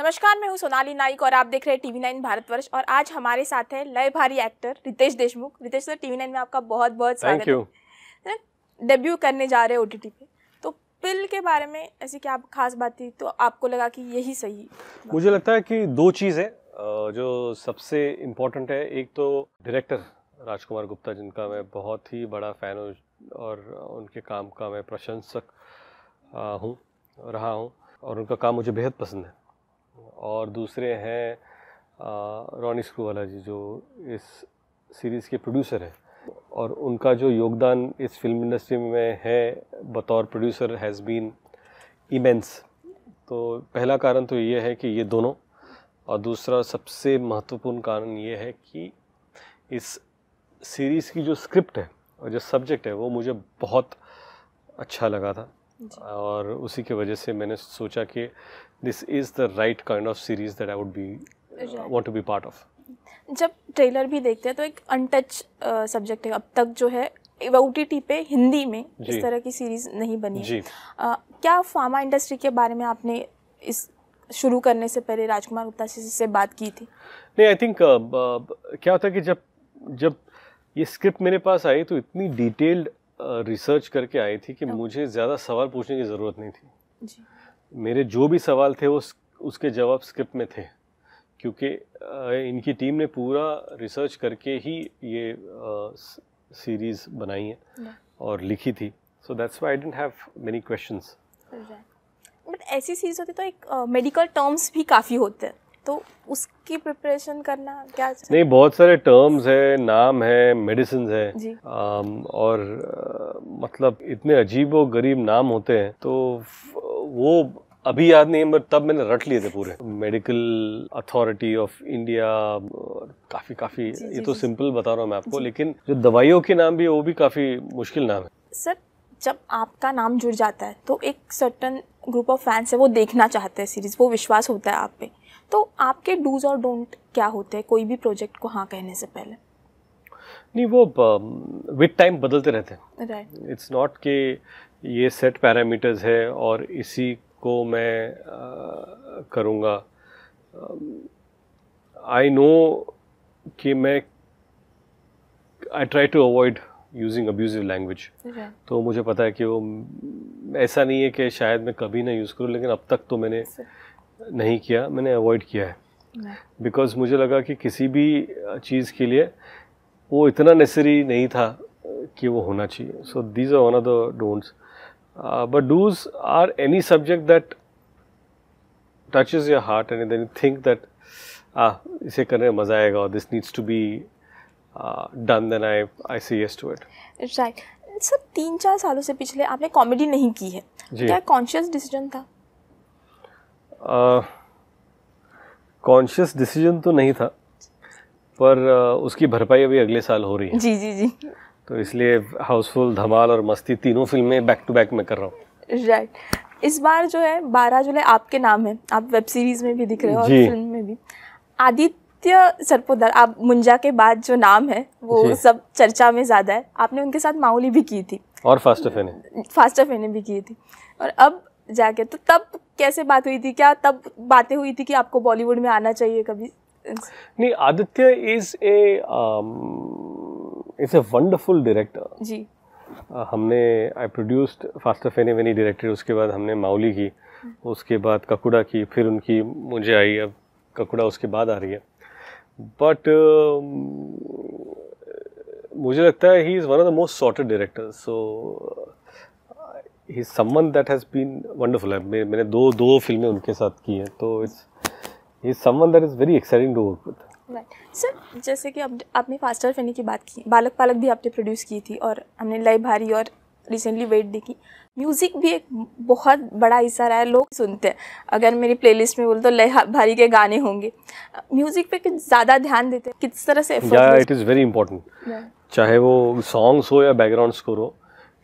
नमस्कार मैं हूँ सोनाली नाइक और आप देख रहे हैं टीवी नाइन भारतवर्ष और आज हमारे साथ है Lai Bhaari actor Riteish Deshmukh. Riteish sir TV nine में आपका बहुत बहुत स्वागत है। डेब्यू करने जा रहे हैं ओटीटी पे। तो पिल के बारे में ऐसी क्या खास बात थी? तो आपको लगा कि यही सही मुझे लगता है कि दो चीज़ है जो सबसे इम्पोर्टेंट है एक तो डायरेक्टर राजकुमार गुप्ता जिनका मैं बहुत ही बड़ा फ़ैन हूँ और उनके काम का मैं प्रशंसक हूँ रहा हूँ और उनका काम मुझे बेहद पसंद है। और दूसरे हैं रॉनी स्क्रूवाला जी, जो इस सीरीज़ के प्रोड्यूसर हैं। और उनका जो योगदान इस फ़िल्म इंडस्ट्री में है, बतौर प्रोड्यूसर हैज़ बीन इमेंस तो पहला कारण तो ये है कि ये दोनों, और दूसरा सबसे महत्वपूर्ण कारण ये है कि इस सीरीज़ की जो स्क्रिप्ट है, और जो सब्जेक्ट है, वो मुझे बहुत अच्छा लगा था। और उसी के वजह से मैंने सोचा कि this is the right kind of series that I would be want to be part of जब ट्रेलर भी देखते हैं तो एक अनटच सब्जेक्ट है। अब तक जो है ओ पे हिंदी में इस तरह की सीरीज़ नहीं बनी जी। uh, क्या फार्मा इंडस्ट्री के बारे में आपने इस शुरू करने से पहले राजकुमार गुप्ता से बात की थी? नहीं आई थिंक uh, क्या होता है कि जब जब ये स्क्रिप्ट मेरे पास आई तो इतनी डिटेल्ड रिसर्च करके आई थी कि मुझे ज़्यादा सवाल पूछने की ज़रूरत नहीं थी। जी। मेरे जो भी सवाल थे वो उसके जवाब स्क्रिप्ट में थे क्योंकि इनकी टीम ने पूरा रिसर्च करके ही ये सीरीज़ बनाई है और लिखी थी। So that's why I didn't have many questions but ऐसी सीरीज़ होती तो एक मेडिकल uh, टर्म्स भी काफ़ी होते। हैं तो उसकी प्रिपरेशन करना क्या चाहिए? नहीं बहुत सारे टर्म्स है नाम है मेडिसिन है जी. आम, और आ, मतलब इतने अजीब और गरीब नाम होते हैं तो वो अभी याद नहीं है बट तब मैंने रट लिए थे पूरे मेडिकल अथॉरिटी ऑफ़ इंडिया काफ़ी काफ़ी ये तो सिंपल बता रहा हूँ मैं आपको लेकिन जो दवाइयों के नाम भी वो भी काफ़ी मुश्किल नाम है सर जब आपका नाम जुड़ जाता है तो एक सर्टन ग्रुप ऑफ़ फैंस है वो देखना चाहते हैं सीरीज़ वो विश्वास होता है आप पे तो आपके डूज और डोंट क्या होते हैं कोई भी प्रोजेक्ट को हाँ कहने से पहले? नहीं वो विद टाइम बदलते रहते हैं। इट्स नॉट के ये सेट पैरामीटर्स है और इसी को मैं करूँगा। आई नो कि मैं I try to avoid using abusive language तो मुझे पता है कि वो ऐसा नहीं है कि शायद मैं कभी ना यूज़ करूँ लेकिन अब तक तो मैंने नहीं किया मैंने अवॉइड किया है। बिकॉज़ मुझे लगा कि किसी भी चीज़ के लिए वो इतना नेसेसरी नहीं था कि वो होना चाहिए। So these are one of the don'ts do's are any subject that touches your heart and then you think that ah इसे करने में मज़ा आएगा और this needs to be uh, done I I I say yes to it. Sir तीन चार सालों से पिछले आपने कॉमेडी नहीं की है। क्या कॉन्शियस डिसीज़न था? कॉन्शियस डिसीज़न तो नहीं था पर uh, उसकी भरपाई अभी अगले साल हो रही है। जी जी जी। तो इसलिए हाउसफुल धमाल और मस्ती तीनों फ़िल्में बैक टू बैक में कर रहा हूँ। राइट इस बार जो है बारह जुलाई आपके नाम है। आप वेब सीरीज़ में भी दिख रहे हो और फ़िल्म में भी। आदित्य सरपोदर आप मुंजा के बाद जो नाम है वो सब चर्चा में ज़्यादा है। आपने उनके साथ माउली भी की थी। और फास्ट फेने फास्ट फेने भी की थी। और अब जाके तो तब कैसे बात हुई थी? क्या तब बातें हुई थी कि आपको बॉलीवुड में आना चाहिए कभी? नहीं Aditya is a it's a wonderful director ji. Uh, हमने आई प्रोड्यूस्ड फास्टर फेने वेनी डायरेक्टर उसके बाद हमने माउली की उसके बाद ककुड़ा की फिर उनकी मुझे आई अब ककुड़ा उसके बाद आ रही है। बट uh, मुझे लगता है he is one of the most sorted director so he someone that has been wonderful है मैंने दो दो फ़िल्में उनके साथ की हैं तो it's he someone that is very exciting to work with sir जैसे कि अब आपने फास्टर फैनी की बात की बालक पालक भी आपने प्रोड्यूस की थी और हमने लय भारी और रिसेंटली वेट देखी। म्यूज़िक भी एक बहुत बड़ा हिस्सा रहा है लोग सुनते हैं। अगर मेरी प्लेलिस्ट में बोल तो लय भारी के गाने होंगे। म्यूज़िक पे कुछ ज़्यादा ध्यान देते हैं? किस तरह से इट इज़ वेरी इंपॉर्टेंट चाहे वो सॉन्ग्स हो या बैकग्राउंड स्कोर हो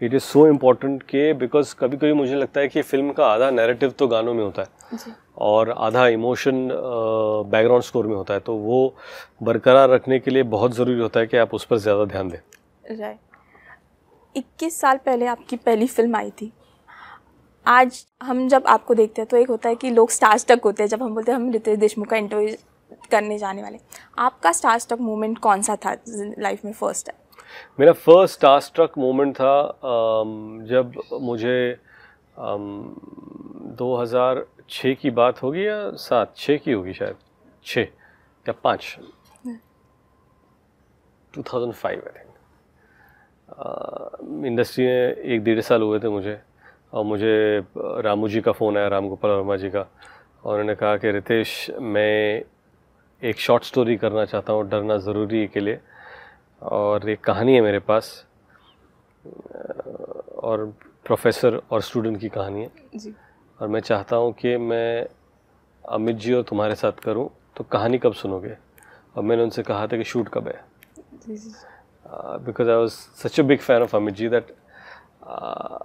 इट इज़ सो इम्पोर्टेंट के बिकॉज़ कभी कभी मुझे लगता है कि फ़िल्म का आधा नैरेटिव तो गानों में होता है और आधा इमोशन बैकग्राउंड स्कोर में होता है। तो वो बरकरार रखने के लिए बहुत ज़रूरी होता है कि आप उस पर ज़्यादा ध्यान दें। राइट इक्कीस साल पहले आपकी पहली फ़िल्म आई थी। आज हम जब आपको देखते हैं तो एक होता है कि लोग स्टार स्टक होते हैं जब हम बोलते हैं हम रितेश देशमुख का इंटरव्यू करने जाने वाले। आपका स्टार स्टक मोमेंट कौन सा था लाइफ में फ़र्स्ट है मेरा फ़र्स्ट स्टार स्ट्रक मोमेंट था um, जब मुझे um, 2006 की बात होगी या सात? छः की होगी शायद। छः या पाँच। 2005 आई थिंक इंडस्ट्री में एक डेढ़ साल हुए थे मुझे और मुझे रामू जी का फ़ोन आया राम गोपाल वर्मा जी का और उन्होंने कहा कि रितेश मैं एक शॉर्ट स्टोरी करना चाहता हूँ डरना ज़रूरी के लिए। और एक कहानी है मेरे पास और प्रोफेसर और स्टूडेंट की कहानी है। जी। और मैं चाहता हूँ कि मैं अमित जी और तुम्हारे साथ करूँ तो कहानी कब सुनोगे? और मैंने उनसे कहा था कि शूट कब है। Because I was such a big fan of Amit ji that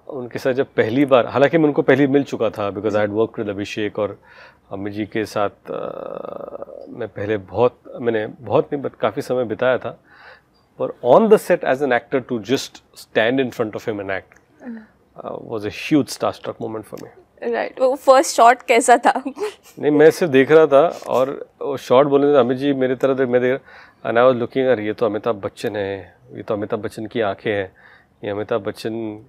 उनके साथ जब पहली बार हालाँकि मैं उनको पहली मिल चुका था because I had work with Abhishek और अमित जी के साथ uh, मैं पहले बहुत मैंने बहुत नहीं बट काफ़ी समय बिताया था। पर on the set as an actor to just stand in front of him and act was a huge star struck moment for me right वो फ़र्स्ट शॉट कैसा था? नहीं मैं सिर्फ़ देख रहा था और वो शॉट बोले थे अमित जी मेरी तरह देख मैं देख एंड आई वॉज़ लुकिंग अरे ये तो अमिताभ बच्चन है। ये तो अमिताभ बच्चन की आँखें हैं। ये अमिताभ बच्चन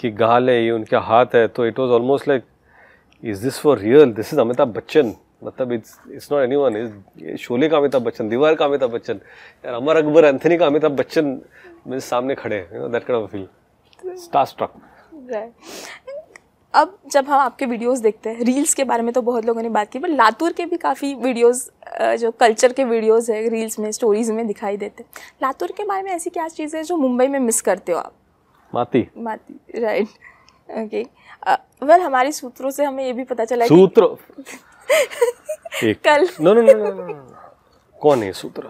की गाल है ये उनका हाथ है। तो it was almost like is this for real this is Amitabh Bachchan मतलब it's it's not anyone is Sholay का अमिताभ बच्चन दीवार का अमिताभ बच्चन यार अमर अकबर एंथनी का अमिताभ बच्चन मेरे सामने खड़े हैं that kind of feel star struck अब जब हम आपके वीडियोस देखते हैं रील्स के बारे में तो बहुत लोगों ने बात की पर लातूर के भी काफ़ी वीडियोस जो कल्चर के वीडियोस है रील्स में स्टोरीज में दिखाई देते लातूर के बारे में ऐसी क्या चीज़ है जो मुंबई में मिस करते हो आप? माती। माती राइट ओके वेल हमारे सूत्रों से हमें ये भी पता चला सूत्र। एक कल। नो नो नो कौन है सूत्र?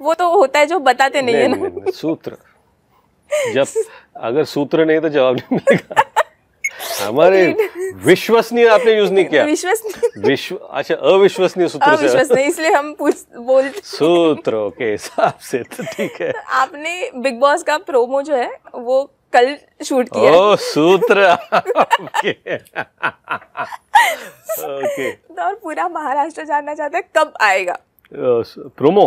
वो तो होता है जो बताते नहीं, नहीं है ना। नहीं, नहीं, सूत्र। जब अगर सूत्र नहीं तो जवाब नहीं मिलेगा। हमारे विश्वसनीय आपने यूज़ नहीं किया। विश्वसनीय। विश्व अच्छा अविश्वसनीय सूत्र अविश्वसनीय इसलिए हम पूछ बोल सूत्र के हिसाब से तो ठीक है। आपने बिग बॉस का प्रोमो जो है वो कल शूट किया ओ सूत्र। ओके। ओके। तो और पूरा महाराष्ट्र जानना चाहता है कब आएगा। प्रोमो?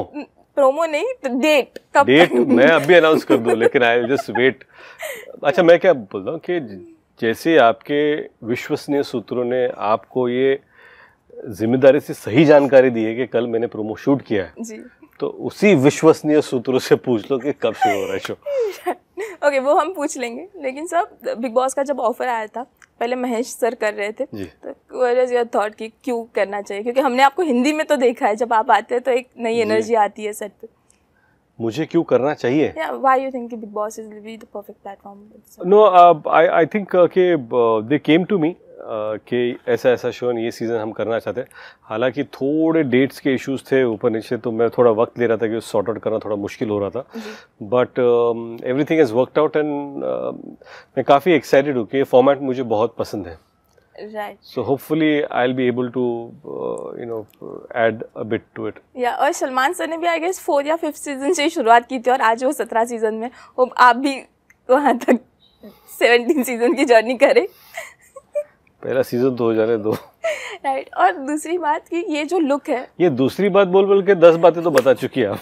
प्रोमो नहीं तो डेट कब डेट मैं अभी अनाउंस कर दूँ लेकिन आई जस्ट वेट अच्छा मैं क्या बोल रहा हूँ कि जैसे आपके विश्वसनीय सूत्रों ने आपको ये ज़िम्मेदारी से सही जानकारी दी है कि कल मैंने प्रोमो शूट किया है जी। तो उसी विश्वसनीय सूत्रों से पूछ लो कि कब शुरू हो रहा है शो ओके okay, वो हम पूछ लेंगे। लेकिन सर बिग बॉस का जब ऑफ़र आया था पहले महेश सर कर रहे थे। तो थॉट कि क्यों करना चाहिए? क्योंकि हमने आपको हिंदी में तो देखा है जब आप आते हैं तो एक नई एनर्जी आती है सेट पे। मुझे क्यों करना चाहिए? Why you think Bigg Boss is be the perfect platform no I I think के दे केम टू मी कि ऐसा ऐसा शो ये सीज़न हम करना चाहते हैं। हालाँकि थोड़े डेट्स के इश्यूज़ थे ऊपर नीचे तो मैं थोड़ा वक्त ले रहा था कि उस सॉर्ट आउट करना थोड़ा मुश्किल हो रहा था। But everything is worked out and मैं काफ़ी एक्साइटेड हूँ कि ये फॉर्मेट मुझे बहुत पसंद है। Right. So hopefully i'll be able to uh, you know add a bit to it. या और सलमान सर ने भी आई गेस फोर या फिफ्थ सीज़न से शुरुआत की थी और आज वो सत्रह सीज़न में वो आप भी वहाँ तक सेवनटीन सीज़न की जर्नी करें। पहला सीज़न तो हो जाने दो। राइट और दूसरी बात कि ये जो लुक है। ये दूसरी बात बोल बोल के दस बातें तो बता चुकी है आप।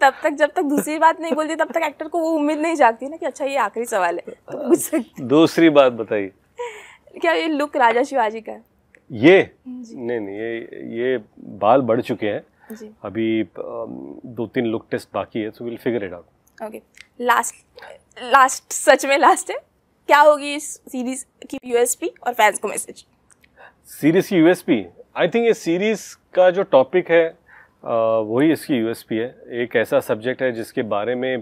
तब तक जब तक दूसरी बात नहीं बोलती तब तक एक्टर को वो उम्मीद नहीं जागती ना कि अच्छा ये आखिरी सवाल है। तो पूछ दूसरी बात बताइए। क्या ये लुक राजा शिवाजी का है? ये? नहीं नहीं ये ये बाल बढ़ चुके हैं। अभी दो तीन लुक टेस्ट बाकी है so will figure it out okay last last सच में लास्ट है? क्या होगी इस सीरीज़ की यूएसपी और फैंस को मैसेज सीरीज़ की यूएसपी आई थिंक ये सीरीज़ का जो टॉपिक है वही इसकी यूएसपी है। एक ऐसा सब्जेक्ट है जिसके बारे में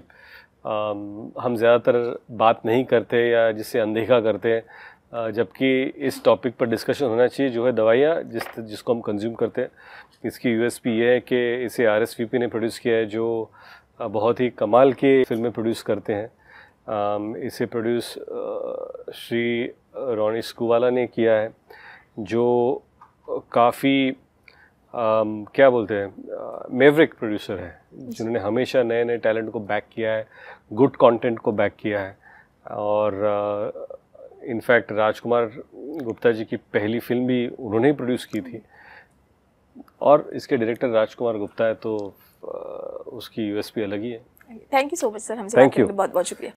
हम ज़्यादातर बात नहीं करते या जिसे अनदेखा करते हैं। जबकि इस टॉपिक पर डिस्कशन होना चाहिए, जो है दवाइयाँ जिस, जिसको हम कंज्यूम करते हैं। इसकी यूएसपी ये है कि इसे आर एस यू पी ने प्रोड्यूस किया है, जो बहुत ही कमाल के फ़िल्में प्रोड्यूस करते हैं। इसे प्रोड्यूस श्री रोनी स्कूवाला ने किया है जो काफ़ी um, क्या बोलते हैं मेवरिक प्रोड्यूसर है जिन्होंने हमेशा नए नए टैलेंट को बैक किया है गुड कंटेंट को बैक किया है और इनफैक्ट uh, राजकुमार गुप्ता जी की पहली फ़िल्म भी उन्होंने ही प्रोड्यूस की थी और इसके डायरेक्टर राजकुमार गुप्ता है तो uh, उसकी यूएसपी अलग ही है। Thank you so much sir हमसे Thank बात करने you. के लिए बहुत बहुत शुक्रिया।